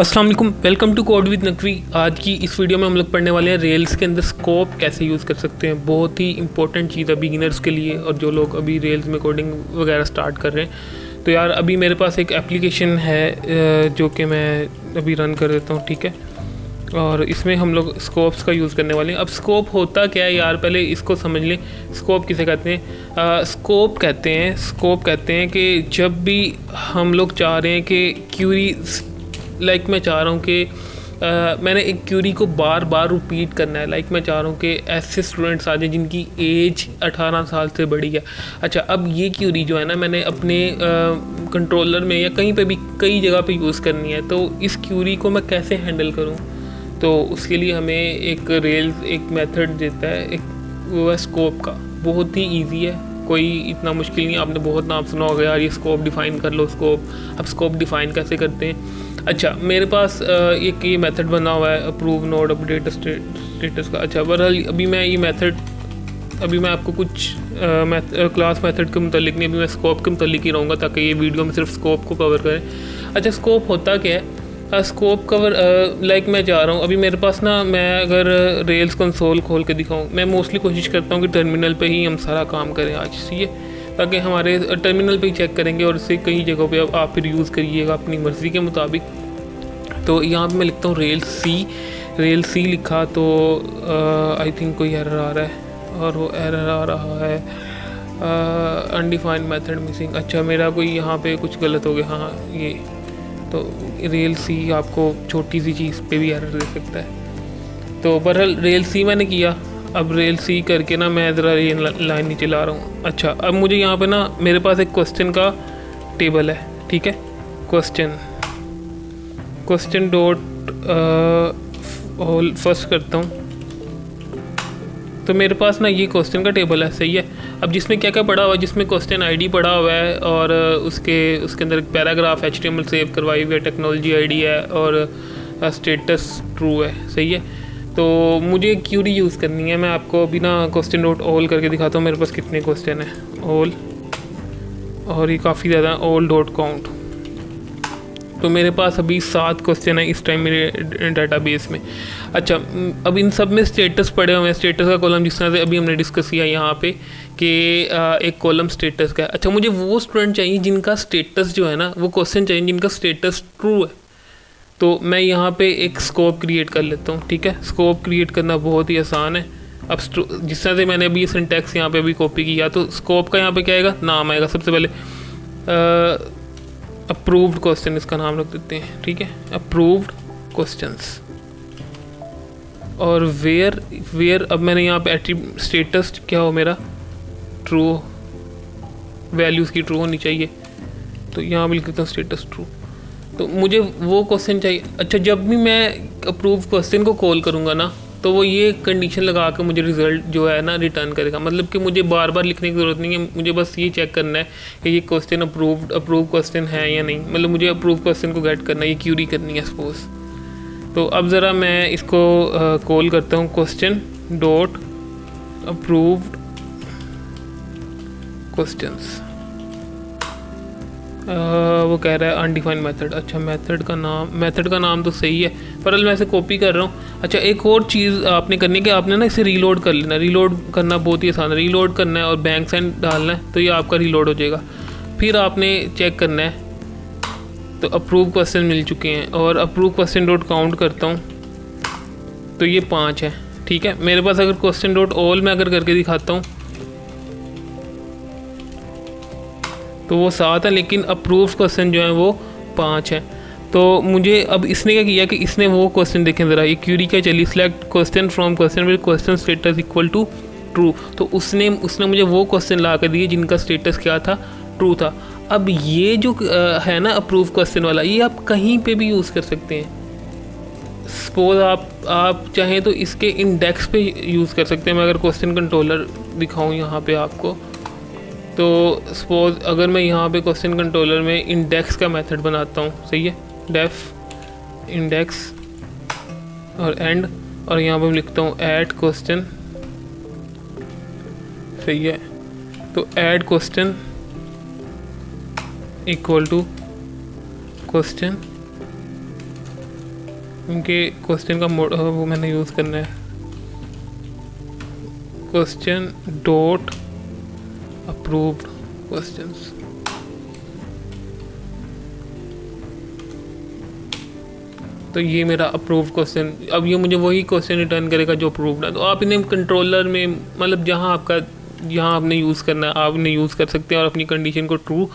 अस्सलाम वालेकुम welcome to code with Naqvi आज की इस वीडियो में हम लोग पढ़ने वाले हैं रेल्स के अंदर स्कोप कैसे यूज़ कर सकते हैं। बहुत ही इंपॉर्टेंट चीज़ है बिगिनर्स के लिए और जो लोग अभी रेल्स में कोडिंग वगैरह स्टार्ट कर रहे हैं। तो यार, अभी मेरे पास एक एप्लीकेशन है जो कि मैं अभी रन कर देता हूँ, ठीक है? और इसमें हम लोग स्कोप्स का यूज़ करने वाले हैं। अब स्कोप होता क्या है यार? पहले इसको समझ लें। स्कोप किसे कहते हैं? स्कोप कहते हैं स्कोप कहते हैं कि जब भी हम लोग चाह रहे हैं कि क्यूरी लाइक like मैं चाह रहा हूँ कि Uh, मैंने एक क्यूरी को बार बार रिपीट करना है। लाइक like मैं चाह रहा हूँ कि ऐसे स्टूडेंट्स आ जाए जिनकी एज 18 साल से बड़ी है। अच्छा अब ये क्यूरी जो है ना मैंने अपने कंट्रोलर uh, में या कहीं पे भी कई जगह पे यूज़ करनी है। तो इस क्यूरी को मैं कैसे हैंडल करूँ? तो उसके लिए हमें एक रेल्स एक मेथड देता है एक वो है स्कोप का। बहुत ही ईजी है। कोई इतना मुश्किल नहीं आपने बहुत नाम सुना होगा यार ये स्कोप डिफ़ाइन कर लो स्कोप अब स्कोप डिफ़ाइन कैसे करते हैं? अच्छा मेरे पास एक ये मेथड बना हुआ है अप्रूव नोड अपडेट स्टेटस का। अच्छा बहरहाल, अभी मैं ये मेथड अभी मैं आपको कुछ क्लास मेथड के मतलब नहीं, अभी मैं स्कोप के मतलब ही रहूँगा ताकि ये वीडियो में सिर्फ़ स्कोप को कवर करें। अच्छा स्कोप होता क्या है? स्कोप कवर लाइक मैं जा रहा हूँ, अभी मेरे पास ना, मैं अगर रेल्स कंसोल खोल के दिखाऊँ, मैं मोस्टली कोशिश करता हूँ कि टर्मिनल पे ही हम सारा काम करें आज ये ताकि हमारे टर्मिनल पे चेक करेंगे और इसे कई जगहों पे आप फिर यूज़ करिएगा अपनी मर्ज़ी के मुताबिक। तो यहाँ पे मैं लिखता हूँ रेल सी रेल सी लिखा तो आई थिंक कोई एरर आ रहा है और वो एरर आ रहा है अनडिफाइंड मेथड मिसिंग अच्छा मेरा कोई यहाँ पे कुछ गलत हो गया। हाँ ये। तो रेल सी आपको छोटी सी चीज़ पे भी एरर दे सकता है। तो बहरहाल रेल सी मैंने किया। अब रेल सी करके ना मैं ज़रा ये लाइन नीचे ला रहा हूँ। अच्छा अब मुझे यहाँ पे ना मेरे पास एक क्वेश्चन का टेबल है, ठीक है? Question question dot whole first करता हूँ। तो मेरे पास ना ये क्वेश्चन का टेबल है, सही है? अब जिसमें क्या क्या पड़ा हुआ है, जिसमें क्वेश्चन आईडी पड़ा हुआ है और उसके उसके अंदर एक पैराग्राफ एचटीएमएल सेव करवाई हुई है टेक्नोलॉजी आईडी है और स्टेटस ट्रू है, सही है? तो मुझे क्यूरी यूज़ करनी है। मैं आपको अभी ना क्वेश्चन डॉट ऑल करके दिखाता हूँ। मेरे पास कितने क्वेश्चन हैं? ऑल और ये काफ़ी ज़्यादा ऑल डॉट काउंट तो मेरे पास अभी सात क्वेश्चन है इस टाइम मेरे डाटाबेस में। अच्छा अब इन सब में स्टेटस पड़े हुए हैं। स्टेटस का कॉलम जिस तरह से अभी हमने डिस्कस किया यहाँ पे कि एक कॉलम स्टेटस का है। अच्छा मुझे वो स्टूडेंट चाहिए जिनका स्टेटस जो है ना, वो क्वेश्चन चाहिए जिनका स्टेटस ट्रू है। तो मैं यहाँ पे एक स्कोप क्रिएट कर लेता हूँ, ठीक है? स्कोप क्रिएट करना बहुत ही आसान है। अब जिस तरह से मैंने अभी ये सिंटेक्स यहाँ पे अभी कॉपी किया तो स्कोप का यहाँ पे क्या आएगा? नाम आएगा सबसे पहले। अप्रूव्ड क्वेश्चन इसका नाम रख देते हैं, ठीक है? अप्रूव्ड क्वेश्चंस और वेयर वेयर अब मैंने यहाँ पे एट्री स्टेटस क्या हो मेरा? ट्रू वैल्यूज़ की ट्रू होनी चाहिए। तो यहाँ भी लिख देता हूँ स्टेटस ट्रू तो मुझे वो क्वेश्चन चाहिए। अच्छा जब भी मैं अप्रूव क्वेश्चन को कॉल करूँगा ना तो वो ये कंडीशन लगा कर मुझे रिज़ल्ट जो है ना रिटर्न करेगा। मतलब कि मुझे बार बार लिखने की ज़रूरत नहीं है, मुझे बस ये चेक करना है कि ये क्वेश्चन अप्रूव्ड अप्रूव क्वेश्चन है या नहीं। मतलब मुझे अप्रूव क्वेश्चन को गेट करना है, ये क्यूरी करनी है सपोज़ तो अब ज़रा मैं इसको कॉल करता हूँ। क्वेश्चन डॉट अप्रूव्ड क्वेश्चंस वो कह रहा है अनडिफाइंड मेथड अच्छा मेथड का नाम मेथड का नाम तो सही है, पर मैं इसे कॉपी कर रहा हूँ। अच्छा एक और चीज़ आपने करनी है कि आपने ना इसे रीलोड कर लेना रीलोड करना बहुत ही आसान है। रीलोड करना है और बैंक साइन डालना है तो ये आपका रीलोड हो जाएगा। फिर आपने चेक करना है तो अप्रूव क्वेश्चन मिल चुके हैं। और अप्रूव क्वेश्चन डॉट काउंट करता हूँ तो ये पाँच है, ठीक है? मेरे पास अगर क्वेश्चन डॉट ऑल में अगर करके दिखाता हूँ तो वो सात है, लेकिन अप्रूव क्वेश्चन जो है वो पाँच है। तो मुझे अब इसने क्या किया कि इसने वो क्वेश्चन देखें ज़रा, ये क्यूरी क्या चली? Select question from question with question status equal to true तो उसने उसने मुझे वो क्वेश्चन ला कर दिए जिनका स्टेटस क्या था? ट्रू था। अब ये जो है ना अप्रूव क्वेश्चन वाला, ये आप कहीं पे भी यूज़ कर सकते हैं। सपोज़ आप आप चाहें तो इसके इंडेक्स पे यूज़ कर सकते हैं। मैं अगर क्वेश्चन कंट्रोलर दिखाऊँ यहाँ पे आपको। तो सपोज़ अगर मैं यहाँ पे क्वेश्चन कंट्रोलर में इंडेक्स का मेथड बनाता हूँ, सही है? डेफ इंडेक्स और एंड और यहाँ पे मैं लिखता हूँ ऐड क्वेश्चन सही है? तो add question equal to question उनके क्वेश्चन का मोड वो मैंने यूज़ करना है। Question dot approved questions. तो ये मेरा अप्रूव क्वेश्चन अब ये मुझे वही क्वेश्चन रिटर्न करेगा जो अप्रूव्ड है तो आप इन्हें कंट्रोलर में मतलब जहाँ आपका यहाँ आपने यूज़ करना है आप इन्हें यूज़ कर सकते हैं और अपनी कंडीशन को ट्रू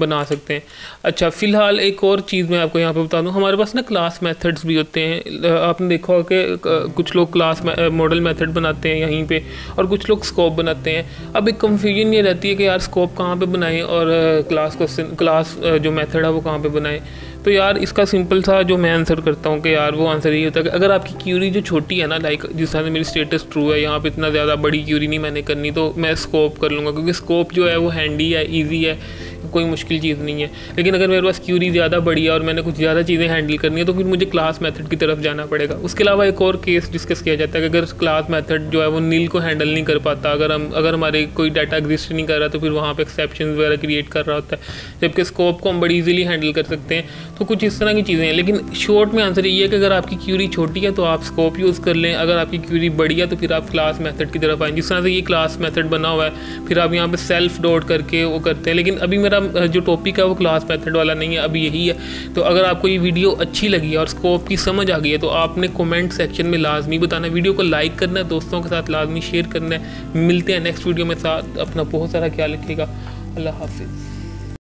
बना सकते हैं। अच्छा फ़िलहाल एक और चीज़ मैं आपको यहाँ पे बता दूँ। हमारे पास ना क्लास मेथड्स भी होते हैं। आपने देखा हो कि कुछ लोग क्लास मॉडल मेथड बनाते हैं यहीं पे और कुछ लोग स्कोप बनाते हैं। अब एक कन्फ्यूज़न ये रहती है कि यार स्कोप कहाँ पे बनाएँ और क्लास क्वेश्चन क्लास जो मेथड है वो कहाँ पे बनाएँ। तो यार इसका सिंपल सा जो मैं आंसर करता हूँ कि यार वो आंसर यही होता है कि अगर आपकी क्यूरी जो छोटी है ना लाइक जिस तरह से मेरी स्टेटस ट्रू है, यहाँ पे इतना ज़्यादा बड़ी क्यूरी नहीं मैंने करनी तो मैं स्कोप कर लूँगा, क्योंकि स्कोप जो है वो हैंडी है ईजी है। कोई मुश्किल चीज़ नहीं है। लेकिन अगर मेरे पास क्यूरी ज़्यादा बड़ी है और मैंने कुछ ज़्यादा चीज़ें हैंडल करनी है तो फिर मुझे क्लास मेथड की तरफ़ जाना पड़ेगा। उसके अलावा एक और केस डिस्कस किया जाता है कि अगर क्लास मेथड जो है वो नील को हैंडल नहीं कर पाता, अगर हम, अगर हमारे कोई डाटा एग्जिस्ट नहीं कर रहा तो फिर वहाँ पर एक्सेप्शन वगैरह क्रिएट कर रहा होता है। जबकि स्कोप को हम बड़ी ईजिली हैंडल कर सकते हैं तो कुछ इस तरह की चीज़ें हैं। लेकिन शॉर्ट में आंसर ये है कि अगर आपकी क्यूरी छोटी है तो आप स्कोप यूज़ कर लें। अगर आपकी क्यूरी बड़ी है तो फिर आप क्लास मेथड की तरफ़ आएँ। जिस तरह से ये क्लास मेथड बना हुआ है, फिर आप यहाँ पर सेल्फ डॉट करके वो करते हैं। लेकिन अभी मेरा जो टॉपिक है वो क्लास मेथड वाला नहीं है, अभी यही है। तो अगर आपको ये वीडियो अच्छी लगी है और स्कोप की समझ आ गई है तो आपने कमेंट सेक्शन में लाजमी बताना वीडियो को लाइक करना है, दोस्तों के साथ लाजमी शेयर करना है। मिलते हैं नेक्स्ट वीडियो में साथ। अपना बहुत सारा ख्याल रखिएगा। अल्लाह हाफिज़।